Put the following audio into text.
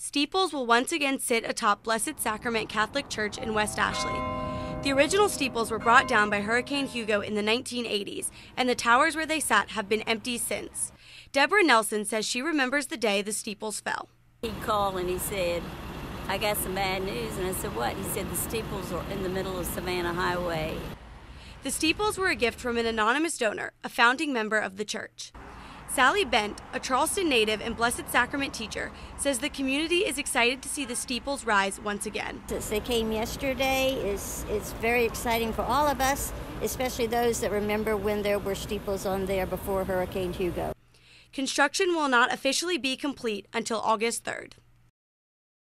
steeples will once again sit atop Blessed Sacrament Catholic Church in West Ashley. The original steeples were brought down by Hurricane Hugo in the 1980s, and the towers where they sat have been empty since. Deborah Nelson says she remembers the day the steeples fell. He called and he said, I got some bad news. And I said, What? He said, The steeples are in the middle of Savannah Highway. The steeples were a gift from an anonymous donor, a founding member of the church. Sally Bent, a Charleston native and Blessed Sacrament teacher, says the community is excited to see the steeples rise once again. Since they came yesterday, it's, it's very exciting for all of us, especially those that remember when there were steeples on there before Hurricane Hugo. Construction will not officially be complete until August 3rd.